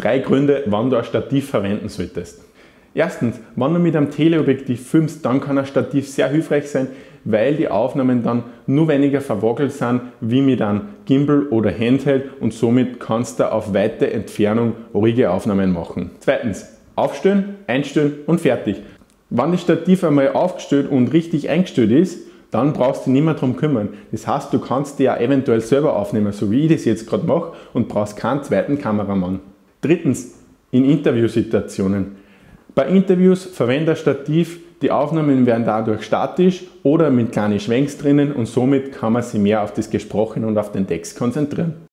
Drei Gründe, wann du ein Stativ verwenden solltest. Erstens, wenn du mit einem Teleobjektiv filmst, dann kann ein Stativ sehr hilfreich sein, weil die Aufnahmen dann nur weniger verwackelt sind wie mit einem Gimbal oder Handheld und somit kannst du auf weite Entfernung ruhige Aufnahmen machen. Zweitens, aufstellen, einstellen und fertig. Wenn das Stativ einmal aufgestellt und richtig eingestellt ist, dann brauchst du dich nicht mehr darum kümmern. Das heißt, du kannst dir ja eventuell selber aufnehmen, so wie ich das jetzt gerade mache, und brauchst keinen zweiten Kameramann. Drittens, in Interviewsituationen. Bei Interviews verwende Stativ, die Aufnahmen werden dadurch statisch oder mit kleinen Schwenks drinnen und somit kann man sich mehr auf das Gesprochene und auf den Text konzentrieren.